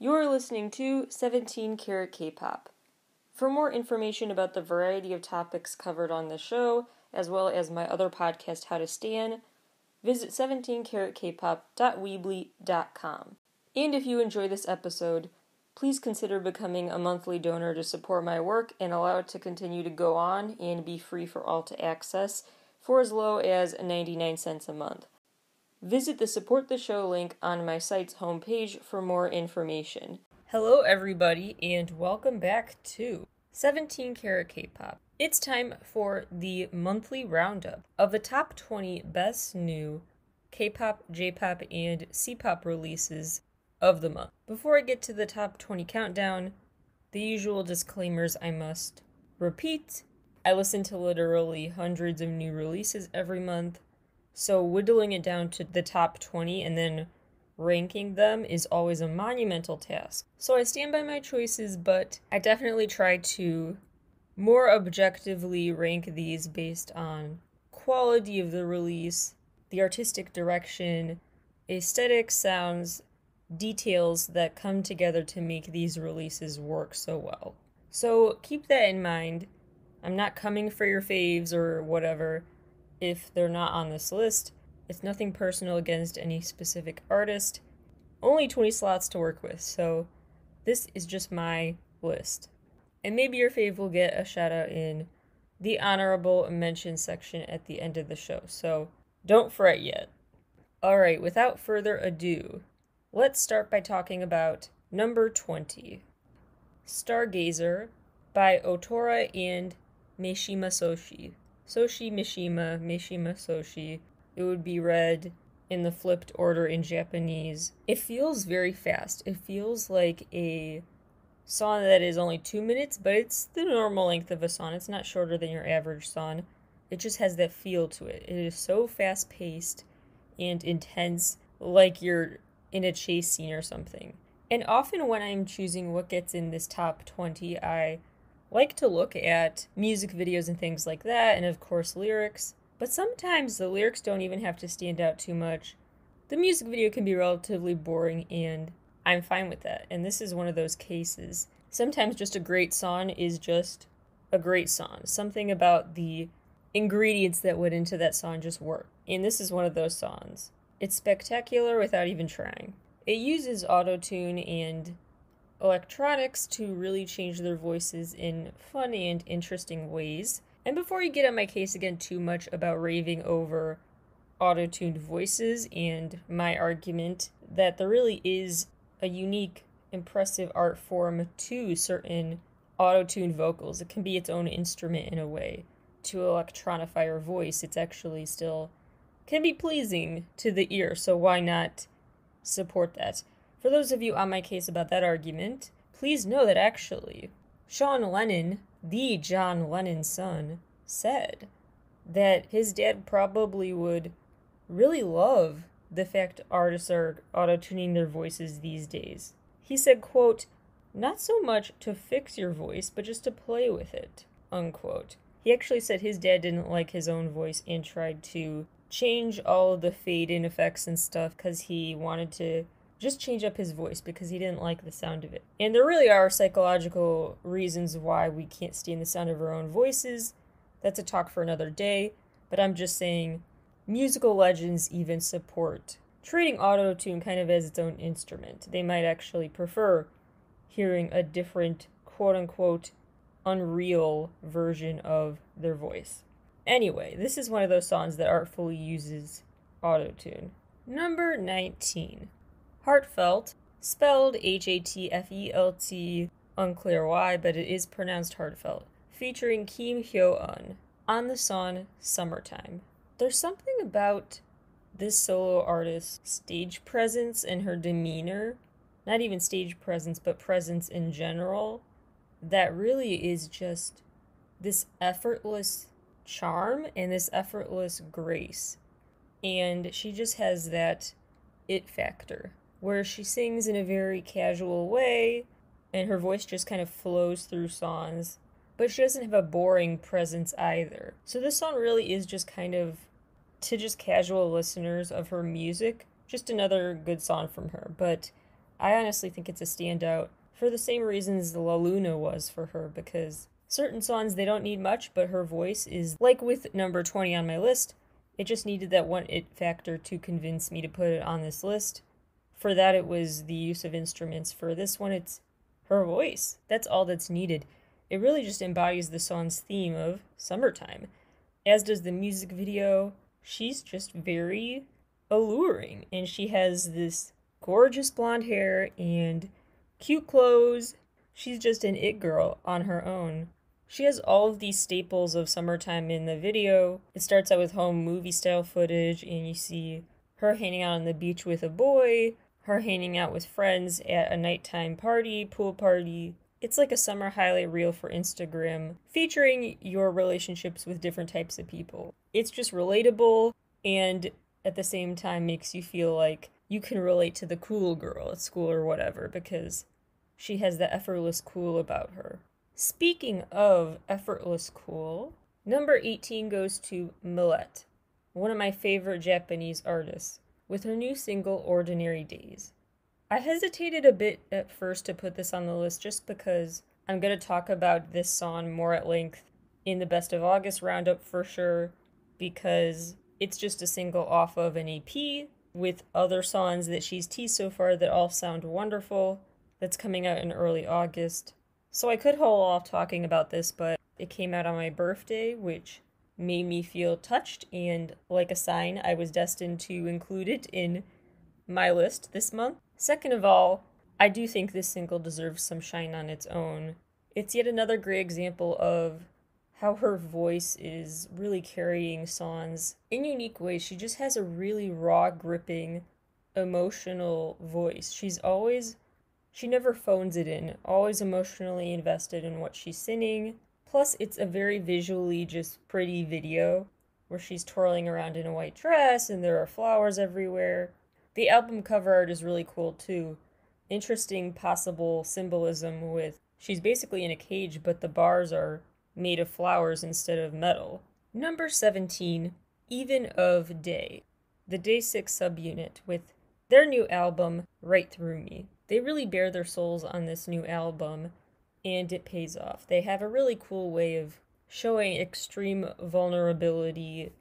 You're listening to 17 Carat K-Pop. For more information about the variety of topics covered on the show, as well as my other podcast, How to Stan, visit 17caratkpop.weebly.com. And if you enjoy this episode, please consider becoming a monthly donor to support my work and allow it to continue to go on and be free for all to access for as low as 99 cents a month. Visit the support the show link on my site's homepage for more information. Hello, everybody, and welcome back to 17 Carat K-Pop. It's time for the monthly roundup of the top 20 best new K-pop, J-pop, and C-pop releases of the month. Before I get to the top 20 countdown, the usual disclaimers I must repeat. I listen to literally hundreds of new releases every month, so whittling it down to the top 20 and then ranking them is always a monumental task. So I stand by my choices, but I definitely try to more objectively rank these based on quality of the release, the artistic direction, aesthetic sounds, details that come together to make these releases work so well. So keep that in mind. I'm not coming for your faves or whatever if they're not on this list. It's nothing personal against any specific artist. Only 20 slots to work with, so this is just my list. And maybe your fave will get a shout out in the honorable mention section at the end of the show, so don't fret yet. Alright, without further ado, Let's start by talking about number 20 Stargazer by Otora and Mishima Soshi. Soshi Mishima, Mishima Soshi. It would be read in the flipped order in Japanese. It feels very fast. It feels like a song that is only two minutes, but it's the normal length of a song. It's not shorter than your average song. It just has that feel to it. It is so fast paced and intense, like you're in a chase scene or something. And often when I'm choosing what gets in this top 20, I like to look at music videos and things like that, and of course, lyrics. But sometimes the lyrics don't even have to stand out too much. The music video can be relatively boring, and I'm fine with that. And this is one of those cases. Sometimes just a great song is just a great song. Something about the ingredients that went into that song just work. And this is one of those songs. It's spectacular without even trying. It uses auto tune and electronics to really change their voices in fun and interesting ways. And before you get on my case again too much about raving over auto-tuned voices and my argument that there really is a unique, impressive art form to certain auto-tuned vocals. It can be its own instrument in a way. To electronify your voice, it's actually still can be pleasing to the ear, so why not support that? For those of you on my case about that argument, please know that actually, Sean Lennon, the John Lennon son, said that his dad probably would really love the fact artists are auto-tuning their voices these days. He said, quote, not so much to fix your voice, but just to play with it, unquote. He actually said his dad didn't like his own voice and tried to change all the fade in effects and stuff because he wanted to just change up his voice because he didn't like the sound of it. And there really are psychological reasons why we can't stand the sound of our own voices. That's a talk for another day, but I'm just saying musical legends even support treating auto tune kind of as its own instrument. They might actually prefer hearing a different quote unquote unreal version of their voice. Anyway, this is one of those songs that artfully uses autotune. Number 19. Heartfelt, spelled H A T F E L T, unclear why, but it is pronounced heartfelt, featuring Kim Hyo Un on the song Summertime. There's something about this solo artist's stage presence and her demeanor, not even stage presence, but presence in general, that really is just this effortless charm and this effortless grace. And she just has that it factor where she sings in a very casual way and her voice just kind of flows through songs, but she doesn't have a boring presence either. So this song really is just kind of to just casual listeners of her music, just another good song from her. But I honestly think it's a standout for the same reasons La Luna was for her, because certain songs they don't need much, but her voice is like with number 20 on my list. It just needed that one it factor to convince me to put it on this list. For that, it was the use of instruments. For this one, it's her voice. That's all that's needed. It really just embodies the song's theme of summertime, as does the music video. She's just very alluring, and she has this gorgeous blonde hair and cute clothes. She's just an it girl on her own. She has all of these staples of summertime in the video. It starts out with home movie style footage, and you see her hanging out on the beach with a boy, her hanging out with friends at a nighttime party, pool party. It's like a summer highlight reel for Instagram, featuring your relationships with different types of people. It's just relatable and at the same time makes you feel like you can relate to the cool girl at school or whatever because she has the effortless cool about her. Speaking of effortless cool, number 18 goes to milet, one of my favorite Japanese artists, with her new single Ordinary Days. I hesitated a bit at first to put this on the list just because I'm going to talk about this song more at length in the Best of August roundup for sure, because it's just a single off of an EP with other songs that she's teased so far that all sound wonderful. That's coming out in early August. So I could hold off talking about this, but it came out on my birthday, which made me feel touched and like a sign I was destined to include it in my list this month. Second of all, I do think this single deserves some shine on its own. It's yet another great example of how her voice is really carrying songs in unique ways. She just has a really raw, gripping, emotional voice. She's always, she never phones it in, always emotionally invested in what she's singing. Plus, it's a very visually just pretty video where she's twirling around in a white dress and there are flowers everywhere. The album cover art is really cool too. Interesting possible symbolism with she's basically in a cage, but the bars are made of flowers instead of metal. Number 17, Even of Day, the Day 6 subunit with their new album, Right Through Me. They really bare their souls on this new album, and it pays off. They have a really cool way of showing extreme vulnerability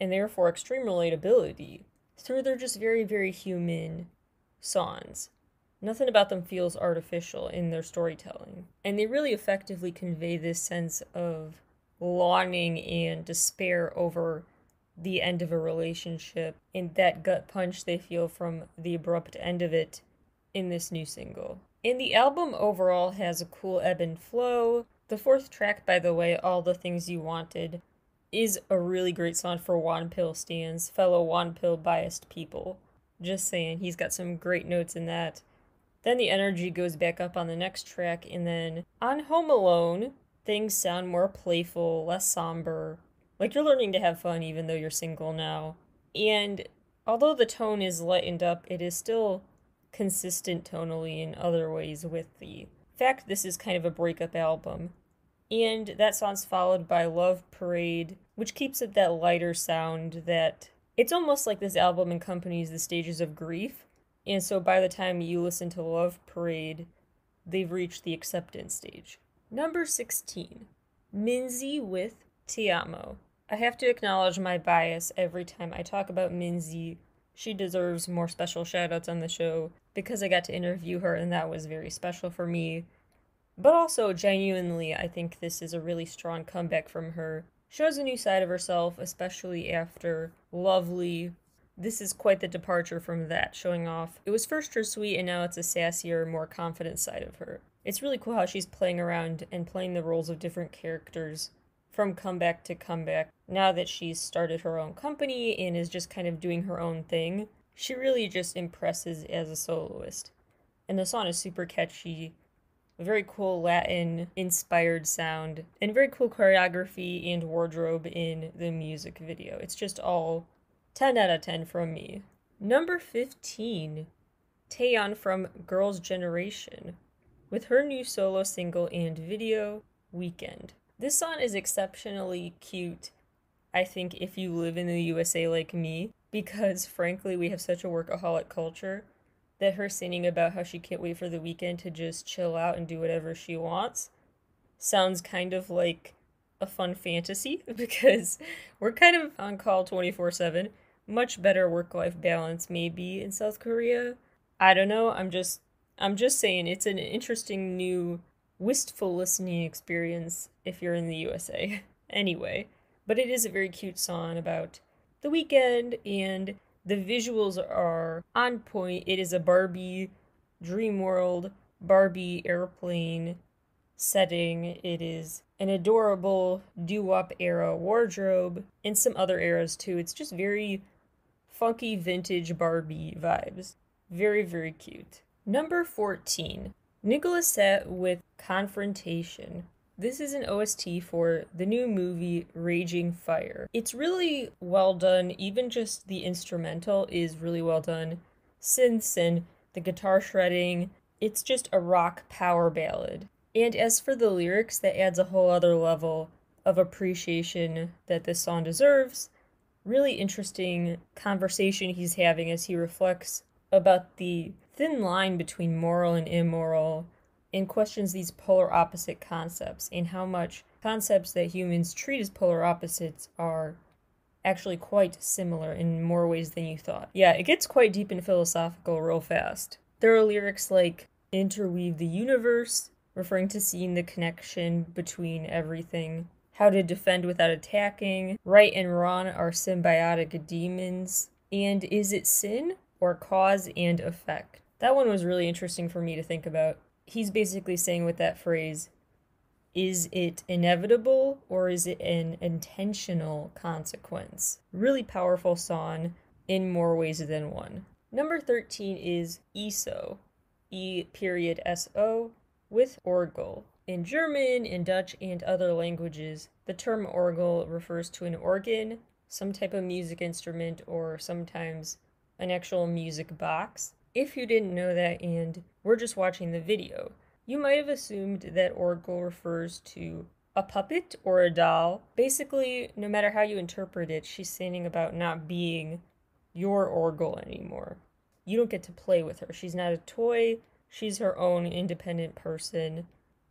and therefore extreme relatability through their just very, very human songs. Nothing about them feels artificial in their storytelling. And they really effectively convey this sense of longing and despair over the end of a relationship and that gut punch they feel from the abrupt end of it in this new single. And the album overall has a cool ebb and flow. The fourth track, by the way, All the Things You Wanted, is a really great song for Wonpil stands, fellow Wonpil biased people. Just saying, he's got some great notes in that. Then the energy goes back up on the next track, and then on Home Alone, things sound more playful, less somber. Like you're learning to have fun even though you're single now. And although the tone is lightened up, it is still consistent tonally in other ways with the fact this is kind of a breakup album. And that song's followed by Love Parade, which keeps it that lighter sound that it's almost like this album accompanies the stages of grief and so by the time you listen to Love Parade, they've reached the acceptance stage. Number 16, Minzy with Ti Amo. I have to acknowledge my bias every time I talk about Minzy. She deserves more special shoutouts on the show because I got to interview her and that was very special for me. But also, genuinely, I think this is a really strong comeback from her. Shows a new side of herself, especially after Lovely this is quite the departure from that, showing off. It was first her sweet, and now it's a sassier, more confident side of her. It's really cool how she's playing around and playing the roles of different characters from comeback to comeback. Now that she's started her own company and is just kind of doing her own thing, she really just impresses as a soloist. And the song is super catchy, very cool Latin inspired sound, and very cool choreography and wardrobe in the music video. It's just all 10 out of 10 from me. Number 15, Taeyeon from Girls' Generation, with her new solo single and video, Weekend. This song is exceptionally cute, I think, if you live in the USA like me, because frankly, we have such a workaholic culture that her singing about how she can't wait for the weekend to just chill out and do whatever she wants sounds kind of like a fun fantasy because we're kind of on call 24 7. Much better work life balance, maybe, in South Korea. I don't know. I'm just. I'm just saying it's an interesting new wistful listening experience if you're in the USA. anyway, but it is a very cute song about the weekend and the visuals are on point. It is a Barbie dream world, Barbie airplane setting. It is an adorable doo wop era wardrobe and some other eras too. It's just very funky vintage Barbie vibes. Very, very cute. Number 14. Nicholas Tse with Confrontation. This is an OST for the new movie Raging Fire. It's really well done, even just the instrumental is really well done. Synths and the guitar shredding, it's just a rock power ballad. And as for the lyrics, that adds a whole other level of appreciation that this song deserves. Really interesting conversation he's having as he reflects about the thin line between moral and immoral and questions these polar opposite concepts and how much concepts that humans treat as polar opposites are actually quite similar in more ways than you thought. Yeah, it gets quite deep and philosophical real fast. There are lyrics like interweave the universe, referring to seeing the connection between everything, how to defend without attacking, right and wrong are symbiotic demons, and is it sin or cause and effect? That one was really interesting for me to think about. He's basically saying with that phrase, is it inevitable or is it an intentional consequence? Really powerful song in more ways than one. Number 13 is ESO, E period S O, with orgel. In German, in Dutch, and other languages, the term orgel refers to an organ, some type of music instrument, or sometimes an actual music box. If you didn't know that and we're just watching the video, you might have assumed that orgel refers to a puppet or a doll. Basically, no matter how you interpret it, she's saying about not being your orgel anymore. You don't get to play with her. She's not a toy, She's her own independent person.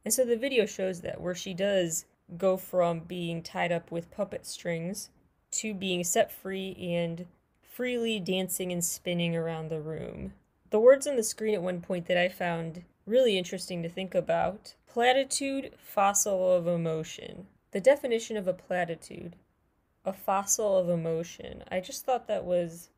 And so the video shows that where she does go from being tied up with puppet strings to being set free and freely dancing and spinning around the room. The words on the screen at one point that I found really interesting to think about platitude, fossil of emotion. The definition of a platitude, a fossil of emotion. I just thought that was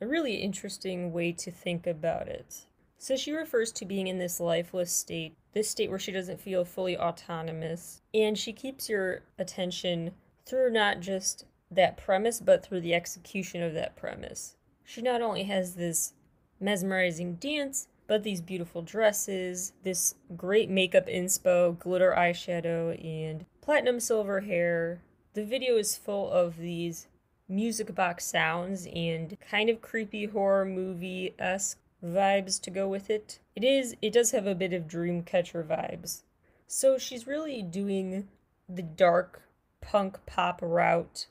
a really interesting way to think about it. So she refers to being in this lifeless state, this state where she doesn't feel fully autonomous. And she keeps your attention through not just that premise, but through the execution of that premise. She not only has this mesmerizing dance, but these beautiful dresses, this great makeup inspo, glitter eyeshadow, and platinum silver hair. The video is full of these music box sounds and kind of creepy horror movie esque vibes to go with it. It is it does have a bit of Dreamcatcher vibes. So she's really doing the dark punk pop route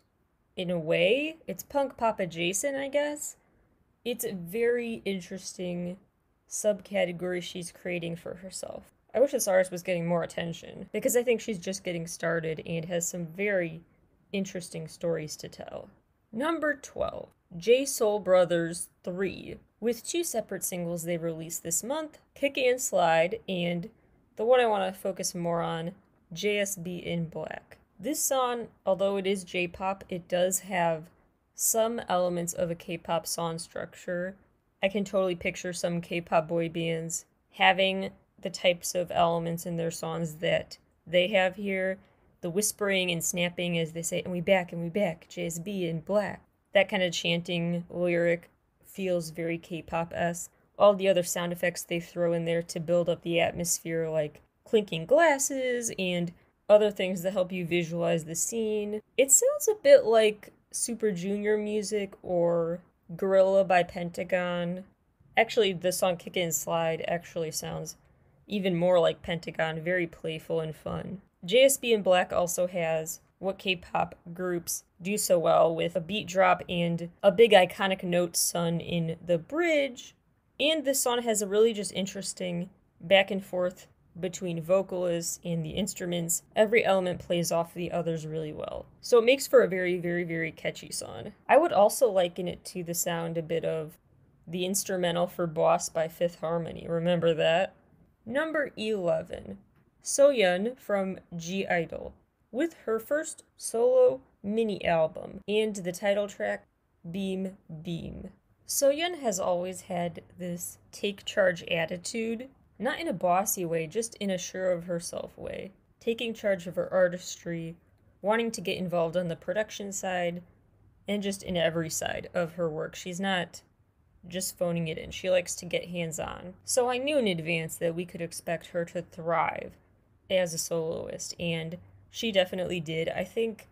in a way. It's punk pop adjacent, I guess. It's a very interesting subcategory she's creating for herself. I wish this artist was getting more attention because I think she's just getting started and has some very interesting stories to tell. Number 12, J Soul Brothers 3 with two separate singles they released this month Kick and Slide, and the one I want to focus more on, JSB in Black. This song, although it is J pop, it does have some elements of a K pop song structure. I can totally picture some K pop boy bands having the types of elements in their songs that they have here the whispering and snapping as they say, and we back and we back, JSB in black. That kind of chanting lyric feels very K-pop esque. All the other sound effects they throw in there to build up the atmosphere, like clinking glasses and other things that help you visualize the scene. It sounds a bit like Super Junior music or Gorilla by Pentagon. Actually, the song Kick and Slide actually sounds even more like Pentagon, very playful and fun. JSB in Black also has what K pop groups do so well with a beat drop and a big iconic note sung in the bridge And this song has a really just interesting back and forth between vocalists and the instruments. Every element plays off the others really well. So it makes for a very, very, very catchy song. I would also liken it to the sound a bit of the instrumental for Boss by Fifth Harmony. Remember that? Number 11, Soyeon from (G)I-DLE. with her first solo mini album and the title track Beam Beam. Soyeon has always had this take charge attitude not in a bossy way, just in a sure of herself way. Taking charge of her artistry, wanting to get involved on the production side, and just in every side of her work. She's not just phoning it in. She likes to get hands on. So I knew in advance that we could expect her to thrive as a soloist, and she definitely did. I think,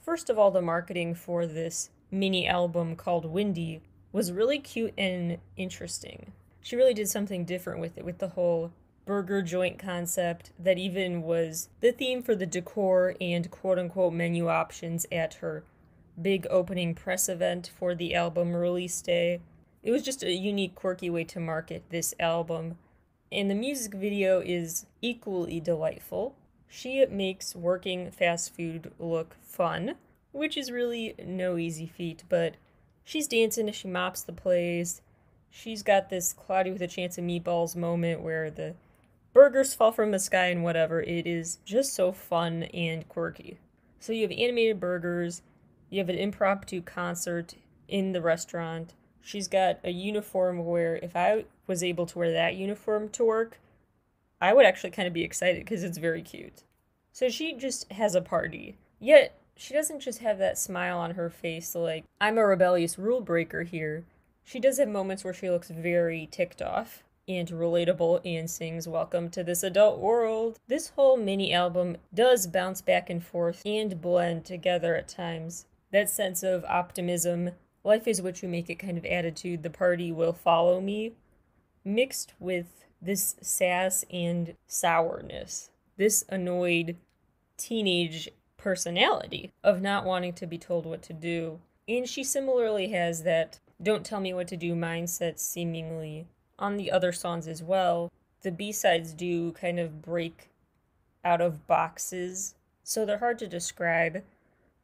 first of all, the marketing for this mini album called Windy was really cute and interesting she really did something different with it, with the whole burger joint concept that even was the theme for the decor and quote unquote menu options at her big opening press event for the album release day. It was just a unique, quirky way to market this album. And the music video is equally delightful. She makes working fast food look fun, which is really no easy feat, but she's dancing as she mops the place she's got this Cloudy with a Chance of Meatballs moment where the burgers fall from the sky and whatever. It is just so fun and quirky. So you have animated burgers, you have an impromptu concert in the restaurant. She's got a uniform where if I was able to wear that uniform to work, I would actually kind of be excited because it's very cute. So she just has a party. Yet she doesn't just have that smile on her face like, I'm a rebellious rule breaker here. She does have moments where she looks very ticked off and relatable and sings Welcome to this adult world. This whole mini album does bounce back and forth and blend together at times. That sense of optimism, life is what you make it kind of attitude, the party will follow me, mixed with this sass and sourness, this annoyed teenage personality of not wanting to be told what to do. And she similarly has that don't tell me what to do mindset seemingly on the other songs as well. The B sides do kind of break out of boxes, so they're hard to describe.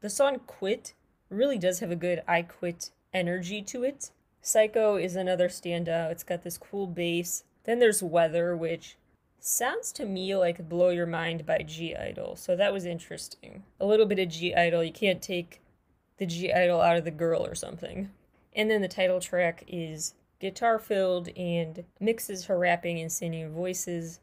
The song Quit really does have a good I Quit energy to it. Psycho is another standout. It's got this cool bass. Then there's Weather, which sounds to me like Blow Your Mind by (G)I-DLE. so that was interesting. A little bit of (G)I-DLE. You can't take the (G)I-DLE out of the girl or something. And then the title track is guitar filled and mixes her rapping and singing voices.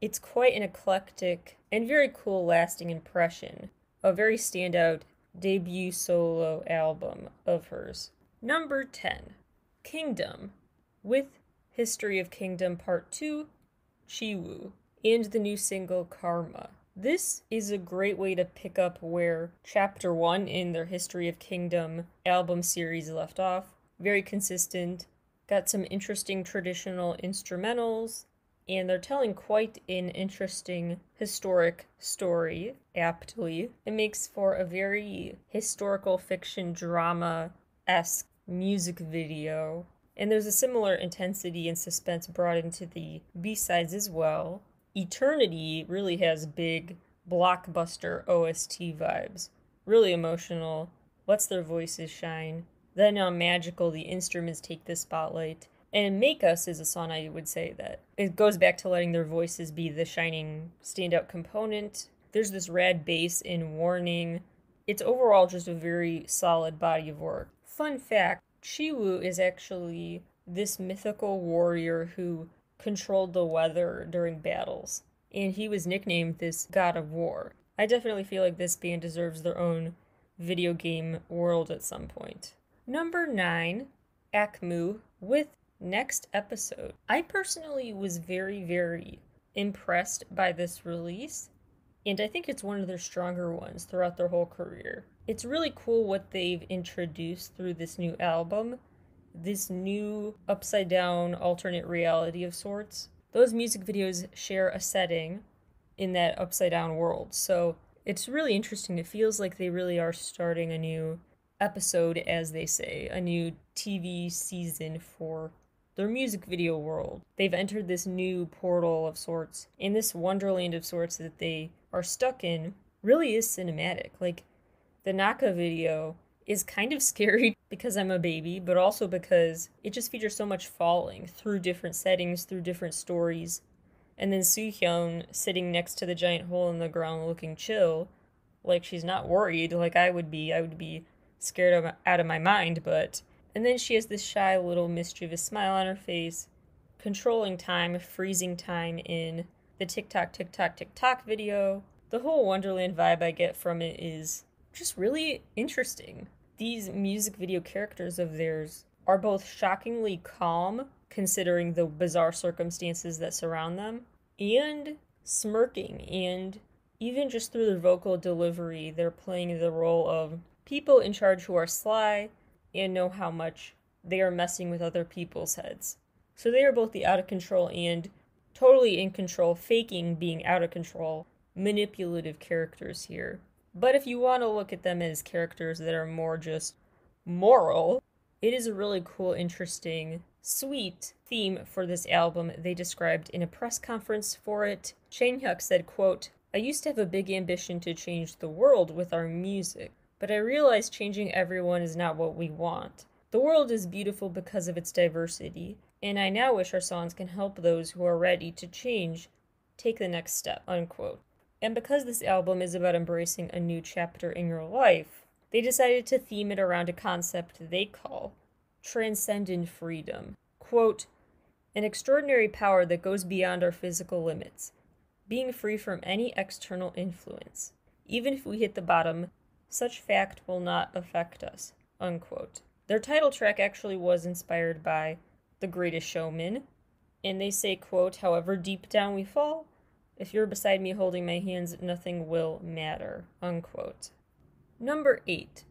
It's quite an eclectic and very cool lasting impression, a very standout debut solo album of hers. Number 10, Kingdom, with History of Kingdom Part 2, Chiwoo, and the new single Karma. This is a great way to pick up where Chapter 1 in their History of Kingdom album series left off. Very consistent, got some interesting traditional instrumentals, and they're telling quite an interesting historic story, aptly. It makes for a very historical fiction drama esque music video. And there's a similar intensity and suspense brought into the B sides as well. Eternity really has big blockbuster OST vibes. Really emotional, lets their voices shine. Then on Magical, the instruments take the spotlight. And Make Us is a song I would say that it goes back to letting their voices be the shining standout component. There's this rad bass in Warning. It's overall just a very solid body of work. Fun fact Chiwoo is actually this mythical warrior who controlled the weather during battles, and he was nicknamed this god of war. I definitely feel like this band deserves their own video game world at some point. Number nine, AKMU with next episode. I personally was very, very impressed by this release, and I think it's one of their stronger ones throughout their whole career. It's really cool what they've introduced through this new album this new upside down alternate reality of sorts. Those music videos share a setting in that upside down world. So it's really interesting. It feels like they really are starting a new episode, as they say, a new TV season for their music video world. They've entered this new portal of sorts, and this wonderland of sorts that they are stuck in really is cinematic. Like, the Nakka video is kind of scary because I'm a baby, but also because it just features so much falling through different settings, through different stories. And then Soohyun sitting next to the giant hole in the ground looking chill, like she's not worried, like I would be. I would be scared of, out of my mind, but. And then she has this shy little mischievous smile on her face, controlling time, freezing time in the TikTok, TikTok, TikTok video. The whole Wonderland vibe I get from it is just really interesting. These music video characters of theirs are both shockingly calm, considering the bizarre circumstances that surround them, and smirking. And even just through their vocal delivery, they're playing the role of people in charge who are sly and know how much they are messing with other people's heads. So they are both the out of control and totally in control, faking being out of control, manipulative characters here. But if you want to look at them as characters that are more just moral, it is a really cool, interesting, sweet theme for this album they described in a press conference for it. Chanhyuk said, quote, I used to have a big ambition to change the world with our music, but I realized changing everyone is not what we want. The world is beautiful because of its diversity, and I now wish our songs can help those who are ready to change take the next step. Unquote. And because this album is about embracing a new chapter in your life, they decided to theme it around a concept they call transcendent freedom. Quote, an extraordinary power that goes beyond our physical limits, being free from any external influence. Even if we hit the bottom, such fact will not affect us. Unquote. Their title track actually was inspired by The Greatest Showman, and they say, quote, however deep down we fall, if you're beside me holding my hands, nothing will matter. Unquote. Number 8.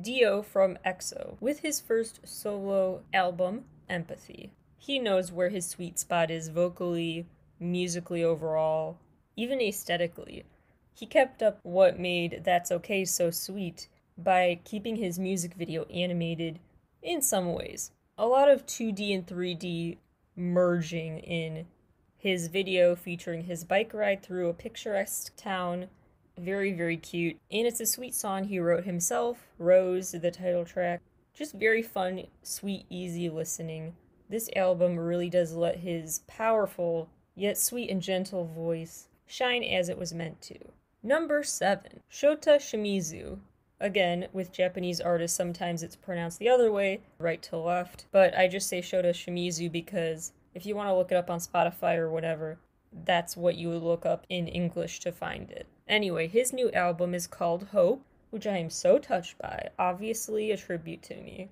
D.O. from EXO. With his first solo album, Empathy. He knows where his sweet spot is vocally, musically overall, even aesthetically. He kept up what made That's Okay so sweet by keeping his music video animated in some ways. A lot of 2D and 3D merging in his video featuring his bike ride through a picturesque town. Very, very cute. And it's a sweet song he wrote himself, Rose, the title track. Just very fun, sweet, easy listening. This album really does let his powerful, yet sweet and gentle voice shine as it was meant to. Number 7. Shota Shimizu. Again, with Japanese artists, sometimes it's pronounced the other way, right to left, but I just say Shota Shimizu because if you want to look it up on Spotify or whatever, that's what you would look up in English to find it. Anyway, his new album is called Hope, which I am so touched by. Obviously, a tribute to me,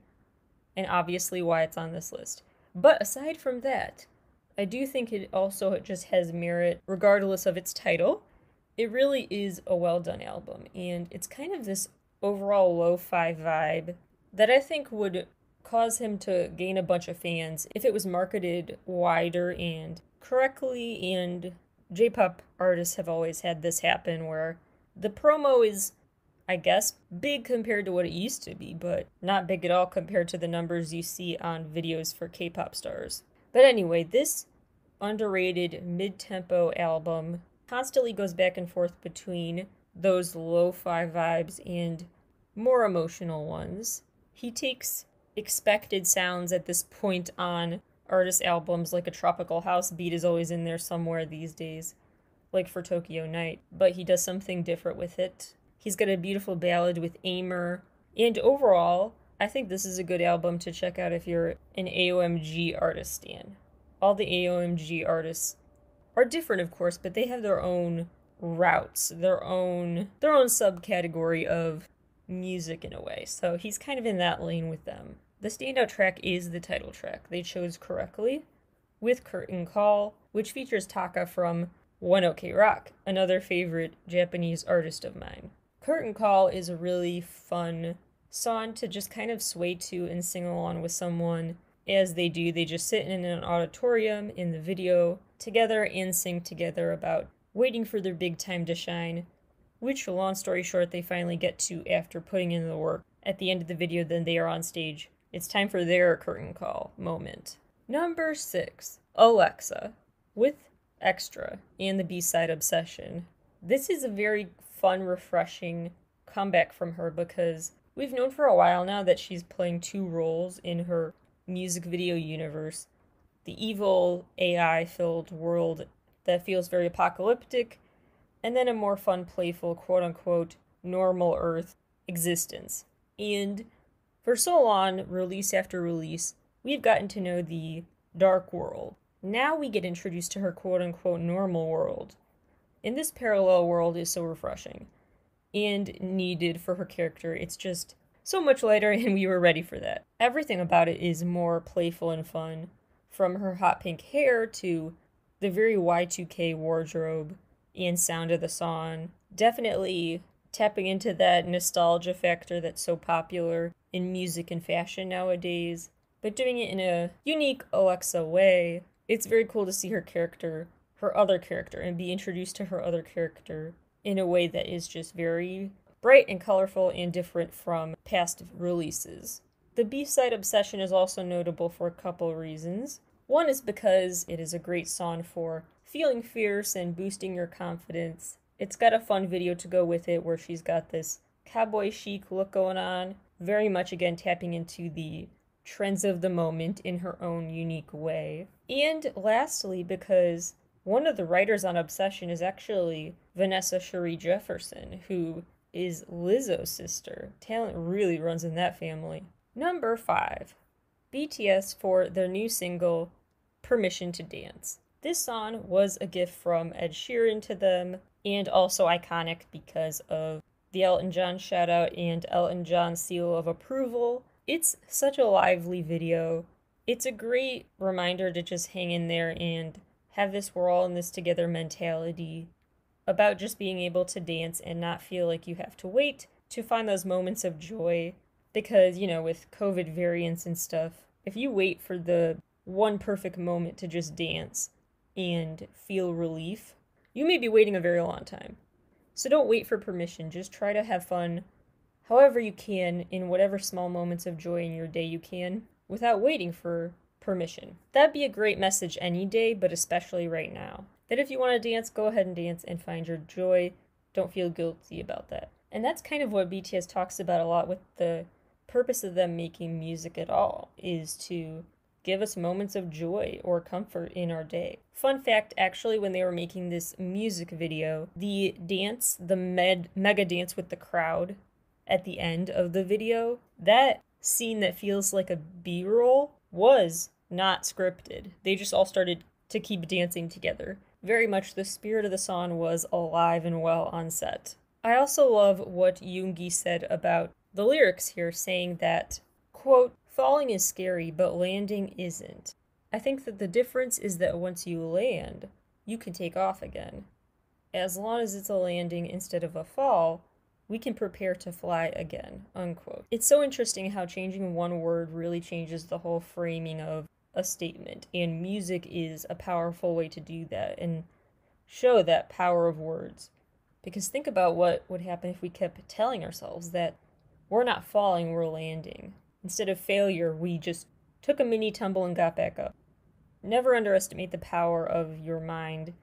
and obviously, why it's on this list. But aside from that, I do think it also just has merit, regardless of its title. It really is a well done album, and it's kind of this overall lo fi vibe that I think would cause him to gain a bunch of fans if it was marketed wider and correctly. And J pop artists have always had this happen where the promo is, I guess, big compared to what it used to be, but not big at all compared to the numbers you see on videos for K pop stars. But anyway, this underrated mid tempo album constantly goes back and forth between those lo fi vibes and more emotional ones. He takes expected sounds at this point on artist albums, like a tropical house beat is always in there somewhere these days, like for Tokyo Night, but he does something different with it. He's got a beautiful ballad with Aimer, and overall, I think this is a good album to check out if you're an AOMG artist fan. All the AOMG artists are different, of course, but they have their own routes, their own their own subcategory of music in a way. So he's kind of in that lane with them. The standout track is the title track. They chose correctly with Curtain Call, which features Taka from One OK Rock, another favorite Japanese artist of mine. Curtain Call is a really fun song to just kind of sway to and sing along with someone. As they do, they just sit in an auditorium in the video together and sing together about waiting for their big time to shine, which, long story short, they finally get to after putting in the work. At the end of the video, then they are on stage. It's time for their curtain call moment. Number six, Alexa, with Extra and the B side Obsession. This is a very fun, refreshing comeback from her because we've known for a while now that she's playing two roles in her music video universe the evil AI filled world that feels very apocalyptic, and then a more fun, playful, quote unquote, normal Earth existence. And for so long, release after release, we've gotten to know the dark world. Now we get introduced to her quote unquote normal world. And this parallel world is so refreshing and needed for her character. It's just so much lighter, and we were ready for that. Everything about it is more playful and fun, from her hot pink hair to the very Y2K wardrobe and sound of the song. Definitely tapping into that nostalgia factor that's so popular in music and fashion nowadays, but doing it in a unique Alexa way. It's very cool to see her character, her other character, and be introduced to her other character in a way that is just very bright and colorful and different from past releases. The B side Obsession is also notable for a couple reasons. One is because it is a great song for feeling fierce and boosting your confidence. It's got a fun video to go with it where she's got this cowboy chic look going on, very much again tapping into the trends of the moment in her own unique way. And lastly, because one of the writers on Obsession is actually Vanessa Cherie Jefferson, who is Lizzo's sister. Talent really runs in that family. Number five, BTS for their new single, Permission to Dance. This song was a gift from Ed Sheeran to them, and also iconic because of the Elton John shout out and Elton John seal of approval. It's such a lively video. It's a great reminder to just hang in there and have this we're all in this together mentality about just being able to dance and not feel like you have to wait to find those moments of joy because you know with covid variants and stuff if you wait for the one perfect moment to just dance and feel relief you may be waiting a very long time so don't wait for permission just try to have fun however you can in whatever small moments of joy in your day you can without waiting for permission. That'd be a great message any day, but especially right now. That if you want to dance, go ahead and dance and find your joy. Don't feel guilty about that. And that's kind of what BTS talks about a lot with the purpose of them making music at all is to give us moments of joy or comfort in our day. Fun fact actually, when they were making this music video, the dance, the med- mega dance with the crowd at the end of the video, that scene that feels like a B roll was not scripted. They just all started to keep dancing together. Very much the spirit of the song was alive and well on set. I also love what Yoongi said about the lyrics here, saying that, quote, falling is scary, but landing isn't. I think that the difference is that once you land, you can take off again. As long as it's a landing instead of a fall, we can prepare to fly again. Unquote. It's so interesting how changing one word really changes the whole framing of a statement, and music is a powerful way to do that and show that power of words. Because think about what would happen if we kept telling ourselves that we're not falling, we're landing. Instead of failure, we just took a mini tumble and got back up. Never underestimate the power of your mind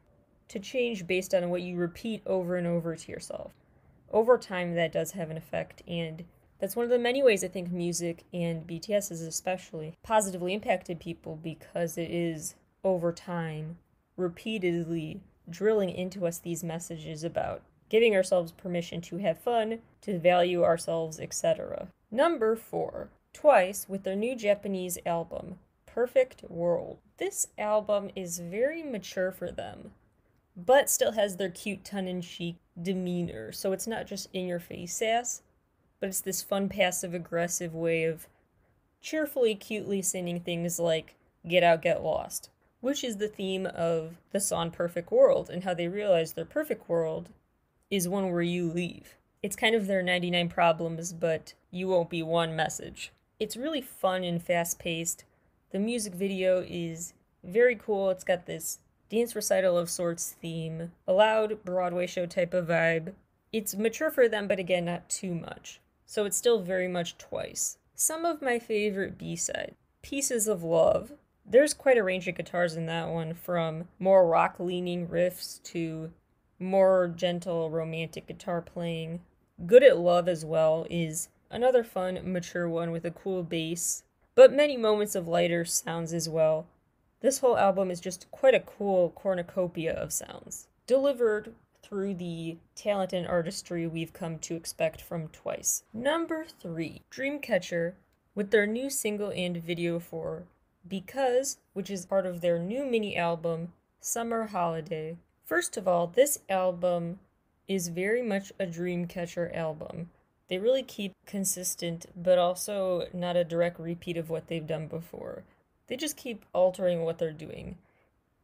to change based on what you repeat over and over to yourself over time that does have an effect and that's one of the many ways I think music and BTS has especially positively impacted people because it is over time repeatedly drilling into us these messages about giving ourselves permission to have fun, to value ourselves, etc. Number 4. Twice with their new Japanese album, Perfect World. This album is very mature for them but still has their cute tongue in cheek demeanor. So it's not just in your face sass, but it's this fun passive aggressive way of cheerfully, cutely singing things like Get Out, Get Lost, which is the theme of the song Perfect World and how they realize their perfect world is one where you leave. It's kind of their 99 problems, but you won't be one message. It's really fun and fast paced. The music video is very cool. It's got this dance recital of sorts theme, a loud Broadway show type of vibe. It's mature for them, but again, not too much. So it's still very much twice. Some of my favorite B side Pieces of Love. There's quite a range of guitars in that one, from more rock leaning riffs to more gentle romantic guitar playing. Good at Love as well is another fun, mature one with a cool bass, but many moments of lighter sounds as well. This whole album is just quite a cool cornucopia of sounds, delivered through the talent and artistry we've come to expect from Twice. Number three, Dreamcatcher, with their new single and video for Because, which is part of their new mini album, Summer Holiday. First of all, this album is very much a Dreamcatcher album. They really keep consistent, but also not a direct repeat of what they've done before. They just keep altering what they're doing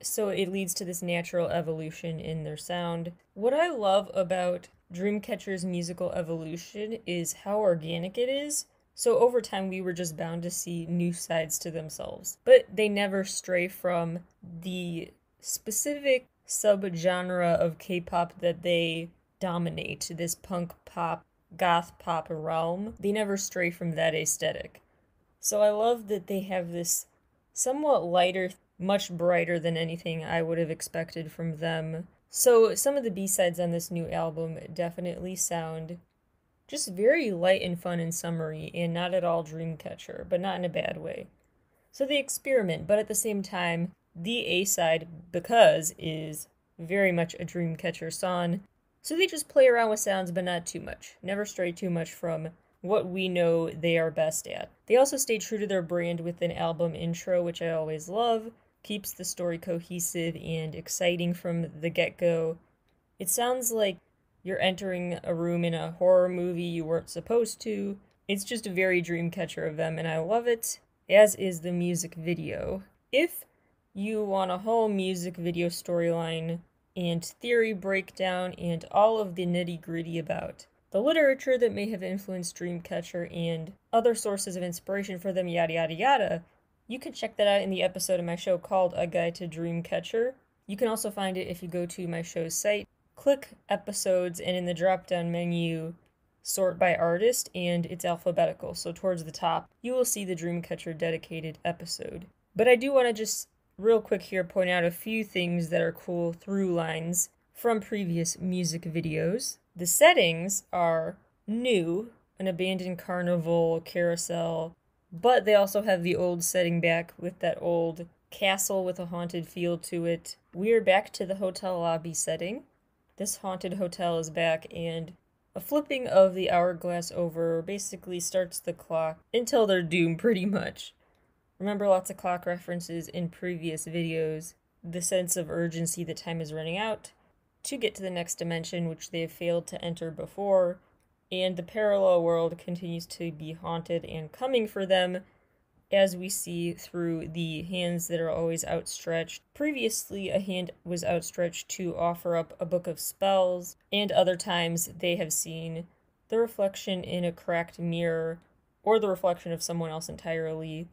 so it leads to this natural evolution in their sound. What I love about Dreamcatcher's musical evolution is how organic it is. So over time, we were just bound to see new sides to themselves, but they never stray from the specific subgenre of K-pop that they dominate. This punk pop, goth pop realm. They never stray from that aesthetic. So I love that they have this somewhat lighter much brighter than anything I would have expected from them. So, some of the B sides on this new album definitely sound just very light and fun and summery, and not at all Dreamcatcher, but not in a bad way. So, they experiment, but at the same time, the A side, because, is very much a Dreamcatcher song. So, they just play around with sounds, but not too much. Never stray too much from what we know they are best at. They also stay true to their brand with an album intro, which I always love keeps the story cohesive and exciting from the get go. It sounds like you're entering a room in a horror movie you weren't supposed to. It's just a very Dreamcatcher of them, and I love it, as is the music video. If you want a whole music video storyline and theory breakdown and all of the nitty gritty about the literature that may have influenced Dreamcatcher and other sources of inspiration for them, yada yada yada, you can check that out in the episode of my show called A Guide to Dreamcatcher. You can also find it if you go to my show's site, click episodes, and in the drop down menu, sort by artist, and it's alphabetical. So towards the top, you will see the Dreamcatcher dedicated episode. But I do want to just real quick here point out a few things that are cool through lines from previous music videos. The settings are new, an abandoned carnival, carousel, but they also have the old setting back with that old castle with a haunted feel to it. We're back to the hotel lobby setting. This haunted hotel is back, and a flipping of the hourglass over basically starts the clock until they're doomed, pretty much. Remember lots of clock references in previous videos. The sense of urgency that time is running out to get to the next dimension, which they have failed to enter before and the parallel world continues to be haunted and coming for them as we see through the hands that are always outstretched. Previously, a hand was outstretched to offer up a book of spells, and other times they have seen the reflection in a cracked mirror or the reflection of someone else entirely.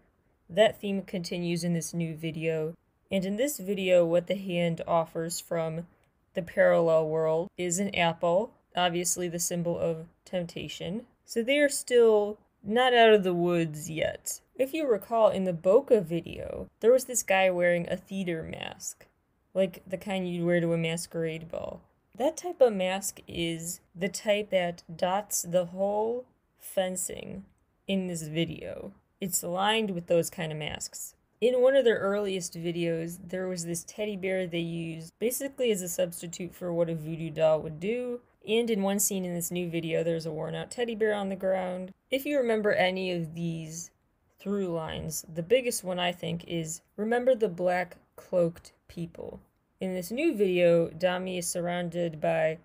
That theme continues in this new video, and in this video, what the hand offers from the parallel world is an apple obviously the symbol of temptation. So they are still not out of the woods yet. If you recall in the Boca video, there was this guy wearing a theater mask, like the kind you'd wear to a masquerade ball. That type of mask is the type that dots the whole fencing in this video. It's lined with those kind of masks. In one of their earliest videos, there was this teddy bear they used basically as a substitute for what a voodoo doll would do. And in one scene in this new video, there's a worn out teddy bear on the ground. If you remember any of these through lines, the biggest one I think is remember the black cloaked people. In this new video, Dami is surrounded by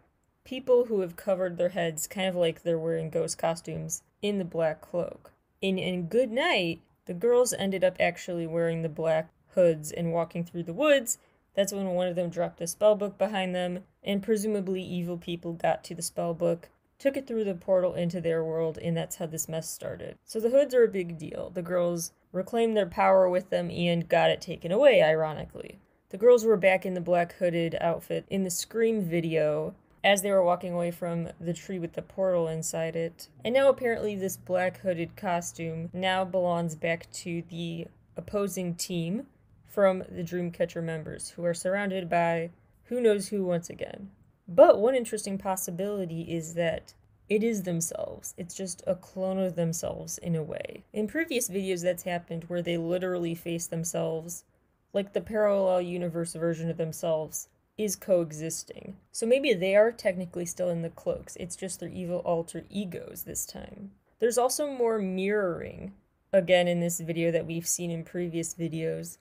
people who have covered their heads, kind of like they're wearing ghost costumes, in the black cloak. In In Good Night, the girls ended up actually wearing the black hoods and walking through the woods, that's when one of them dropped a spell book behind them, and presumably evil people got to the spell book, took it through the portal into their world, and that's how this mess started. So the hoods are a big deal. The girls reclaimed their power with them and got it taken away, ironically. The girls were back in the black hooded outfit in the Scream video as they were walking away from the tree with the portal inside it. And now apparently this black hooded costume now belongs back to the opposing team from the Dreamcatcher members, who are surrounded by who knows who once again. But one interesting possibility is that it is themselves. It's just a clone of themselves in a way. In previous videos, that's happened where they literally face themselves, like the parallel universe version of themselves is coexisting. So maybe they are technically still in the cloaks, it's just their evil alter egos this time. There's also more mirroring, again in this video that we've seen in previous videos,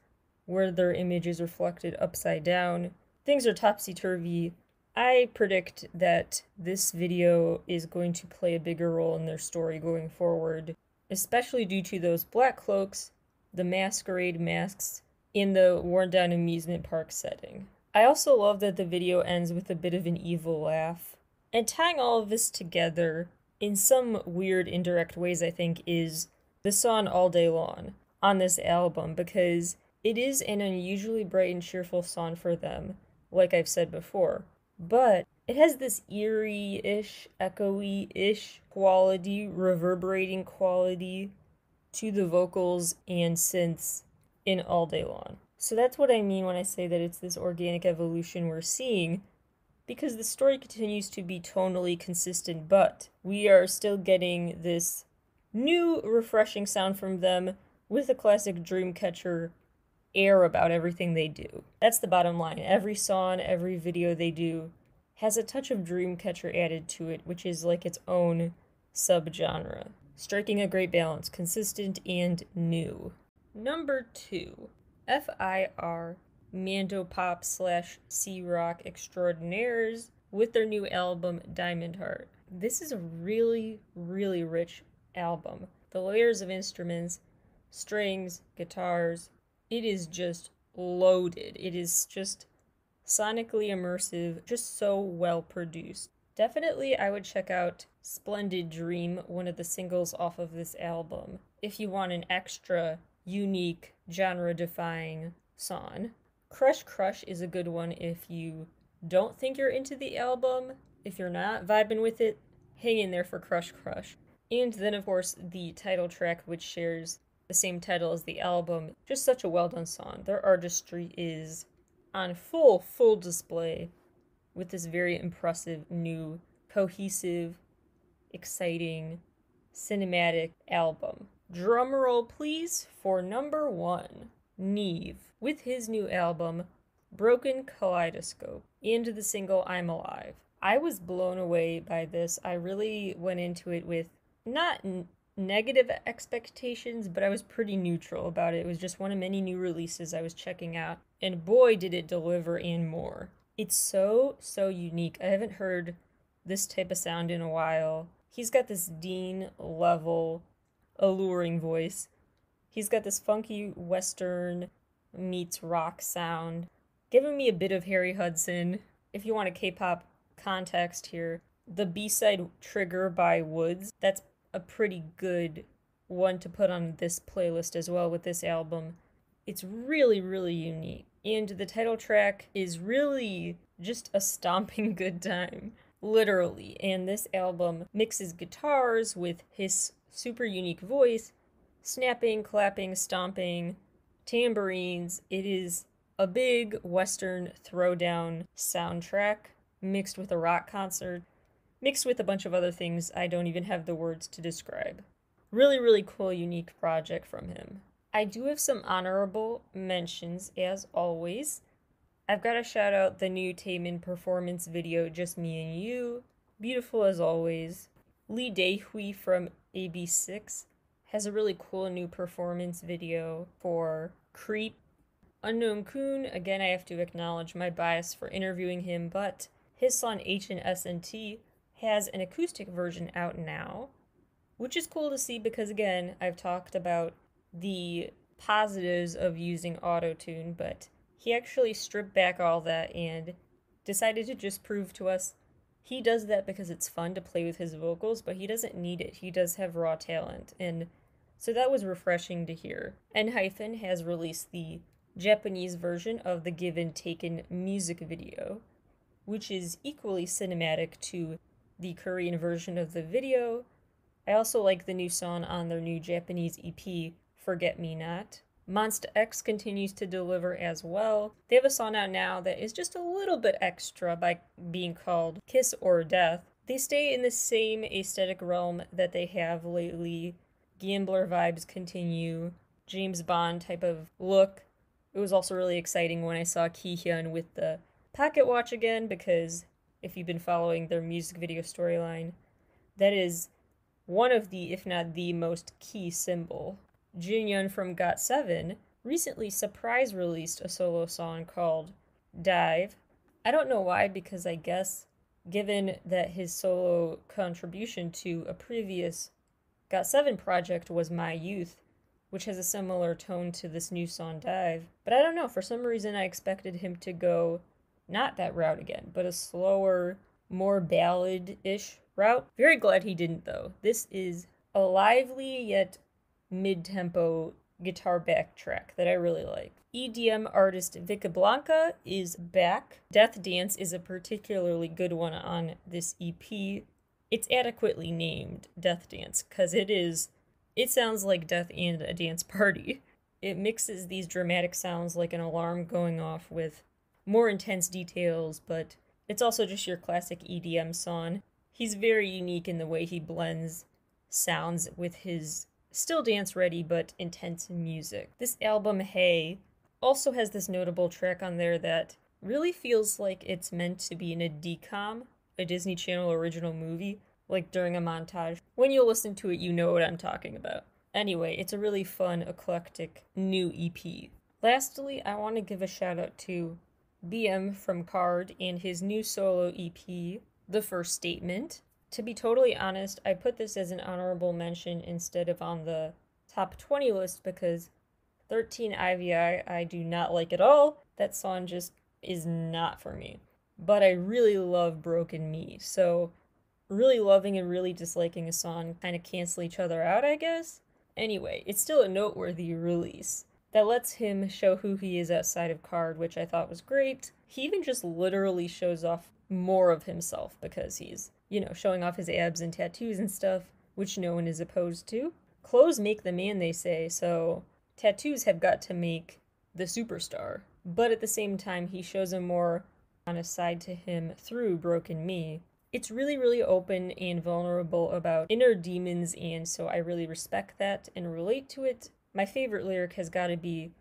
where their image is reflected upside down. Things are topsy turvy I predict that this video is going to play a bigger role in their story going forward, especially due to those black cloaks, the masquerade masks, in the worn down amusement park setting. I also love that the video ends with a bit of an evil laugh. And tying all of this together in some weird indirect ways, I think, is the song All Day Long on this album because it is an unusually bright and cheerful song for them, like I've said before but it has this eerie ish, echoey ish quality, reverberating quality to the vocals and synths in All Day Long. So that's what I mean when I say that it's this organic evolution we're seeing, because the story continues to be tonally consistent, but we are still getting this new, refreshing sound from them with a classic Dreamcatcher air about everything they do. That's the bottom line. Every song, every video they do has a touch of Dreamcatcher added to it, which is like its own subgenre, striking a great balance, consistent and new. Number two, FIR Mandopop slash C Rock Extraordinaires with their new album Diamond Heart. This is a really, really rich album. The layers of instruments, strings, guitars, it is just loaded. It is just sonically immersive, just so well produced. Definitely, I would check out Splendid Dream, one of the singles off of this album, if you want an extra unique, genre defying song. Crush Crush is a good one if you don't think you're into the album. If you're not vibing with it, hang in there for Crush Crush. And then, of course, the title track, which shares the same title as the album. Just such a well done song. Their artistry is on full, full display with this very impressive, new, cohesive, exciting, cinematic album. Drumroll, please, for number one, Neve, with his new album, Broken Kaleidoscope, and the single I'm Alive. I was blown away by this. I really went into it with not n- negative expectations, but I was pretty neutral about it. It was just one of many new releases I was checking out, and boy, did it deliver and more. It's so, so unique. I haven't heard this type of sound in a while. He's got this Dean level, alluring voice. He's got this funky Western meets rock sound, giving me a bit of Harry Hudson. If you want a K pop context here, the B side Trigger by WOODZ, that's a pretty good one to put on this playlist as well with this album. It's really, really unique. And the title track is really just a stomping good time, literally. And this album mixes guitars with his super unique voice, snapping, clapping, stomping, tambourines. It is a big Western throwdown soundtrack mixed with a rock concert mixed with a bunch of other things I don't even have the words to describe. Really, really cool, unique project from him. I do have some honorable mentions, as always. I've got to shout out the new Taemin performance video, Just Me and You. Beautiful as always. Lee Daehwi from AB6 has a really cool new performance video for Creep. Unknown Kun, again, I have to acknowledge my bias for interviewing him, but his song H and S and T has an acoustic version out now, which is cool to see because, again, I've talked about the positives of using autotune, but he actually stripped back all that and decided to just prove to us he does that because it's fun to play with his vocals, but he doesn't need it. He does have raw talent. And so that was refreshing to hear. And ENHYPEN has released the Japanese version of the Given Taken music video, which is equally cinematic to the Korean version of the video. I also like the new song on their new Japanese EP, Forget Me Not. Monsta X continues to deliver as well. They have a song out now that is just a little bit extra by being called Kiss or Death. They stay in the same aesthetic realm that they have lately. Gambler vibes continue, James Bond type of look. It was also really exciting when I saw Kihyun with the pocket watch again because if you've been following their music video storyline, that is one of the, if not the most key symbol Jinyoung from GOT7 recently surprise released a solo song called Dive. I don't know why, because I guess given that his solo contribution to a previous GOT7 project was My Youth, which has a similar tone to this new song Dive. But I don't know, for some reason I expected him to go not that route again, but a slower, more ballad ish route. Very glad he didn't, though. This is a lively yet mid tempo guitar backtrack that I really like. EDM artist Vickeblanka is back. Death Dance is a particularly good one on this EP. It's adequately named Death Dance because it is, it sounds like death and a dance party. It mixes these dramatic sounds like an alarm going off with more intense details, but it's also just your classic EDM song. He's very unique in the way he blends sounds with his still dance ready but intense music. This album, Hey, also has this notable track on there that really feels like it's meant to be in a DCOM, a Disney Channel original movie, like during a montage. When you listen to it, you know what I'm talking about. Anyway, it's a really fun, eclectic new EP. Lastly, I want to give a shout out to BM from KARD and his new solo EP, The First Statement. To be totally honest, I put this as an honorable mention instead of on the top 20 list because 13 IVI I do not like at all. That song just is not for me. But I really love Broken Me. So, really loving and really disliking a song kind of cancel each other out, I guess. Anyway, it's still a noteworthy release that lets him show who he is outside of KARD, which I thought was great. He even just literally shows off more of himself because he's you know, showing off his abs and tattoos and stuff, which no one is opposed to. Clothes make the man, they say, so tattoos have got to make the superstar. But at the same time, he shows a more honest side to him through Broken Me. It's really, really open and vulnerable about inner demons, and so I really respect that and relate to it. My favorite lyric has got to be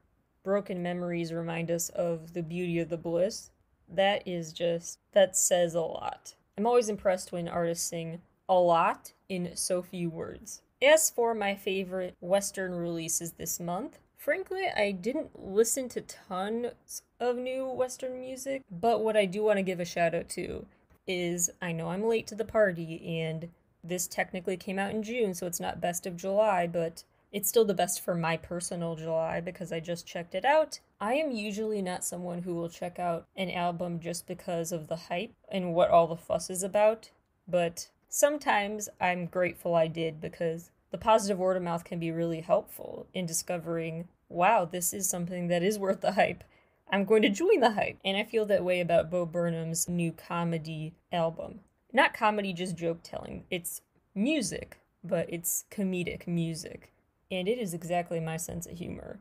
Broken memories remind us of the beauty of the bliss. That is just, that says a lot. I'm always impressed when artists sing a lot in so few words. As for my favorite Western releases this month, frankly, I didn't listen to tons of new Western music, but what I do want to give a shout out to is I know I'm late to the party, and this technically came out in June, so it's not best of July, but it's still the best for my personal July because I just checked it out. I am usually not someone who will check out an album just because of the hype and what all the fuss is about, but sometimes I'm grateful I did because the positive word of mouth can be really helpful in discovering wow, this is something that is worth the hype. I'm going to join the hype. And I feel that way about Bo Burnham's new comedy album. Not comedy, just joke telling. It's music, but it's comedic music and it is exactly my sense of humor.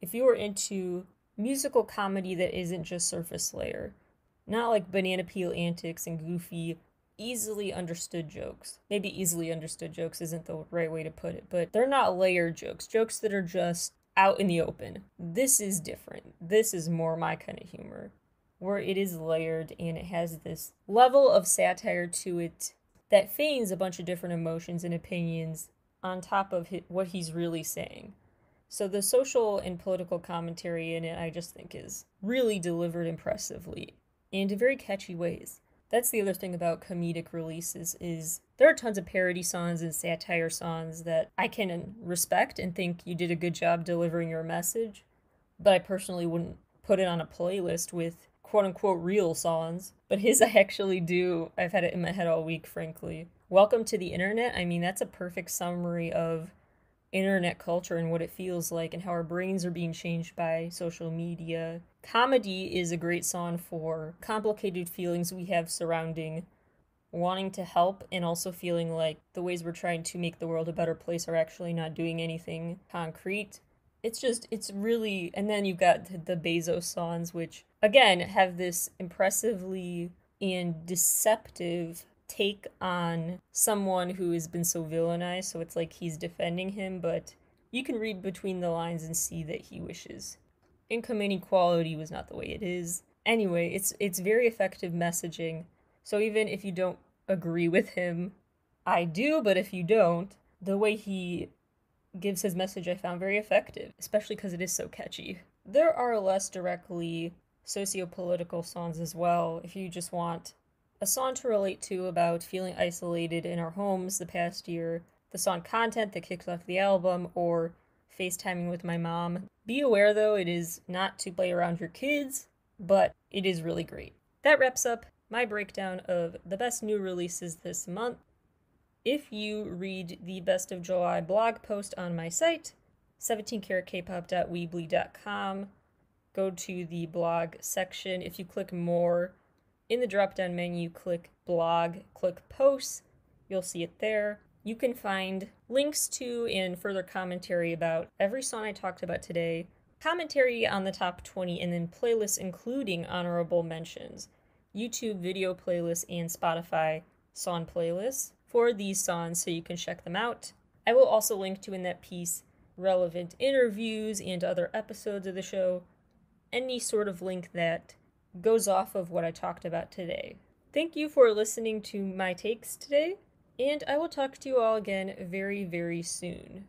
If you are into musical comedy that isn't just surface layer, not like banana peel antics and goofy, easily understood jokes. Maybe easily understood jokes isn't the right way to put it, but they're not layered jokes, jokes that are just out in the open. This is different. This is more my kind of humor, where it is layered and it has this level of satire to it that feigns a bunch of different emotions and opinions on top of his, what he's really saying. So the social and political commentary in it, I just think, is really delivered impressively and in very catchy ways. That's the other thing about comedic releases is there are tons of parody songs and satire songs that I can respect and think you did a good job delivering your message, but I personally wouldn't put it on a playlist with quote unquote real songs. But his I actually do. I've had it in my head all week, frankly. Welcome to the internet. I mean, that's a perfect summary of internet culture and what it feels like and how our brains are being changed by social media. Comedy is a great song for complicated feelings we have surrounding wanting to help and also feeling like the ways we're trying to make the world a better place are actually not doing anything concrete. it's just it's really and then you've got the Bezos songs which again have this impressively and deceptive take on someone who has been so villainized so it's like he's defending him but you can read between the lines and see that he wishes. Income inequality was not the way it is. Anyway it's it's very effective messaging. So even if you don't agree with him i do but if you don't the way he gives his message I found very effective, especially because it is so catchy. There are less directly socio-political songs as well if you just want a song to relate to about feeling isolated in our homes the past year, the song content that kicks off the album, or FaceTiming with my mom. Be aware though, it is not to play around your kids, but it is really great. That wraps up my breakdown of the best new releases this month. If you read the Best of July blog post on my site, 17caratkpop.weebly.com, go to the blog section. If you click more in the drop down menu, click blog, click posts, you'll see it there. You can find links to and further commentary about every song I talked about today, commentary on the top 20, and then playlists including honorable mentions, YouTube video playlists, and Spotify song playlists for these songs so you can check them out. I will also link to in that piece relevant interviews and other episodes of the show, any sort of link that goes off of what I talked about today. Thank you for listening to my takes today, and I will talk to you all again very, very soon.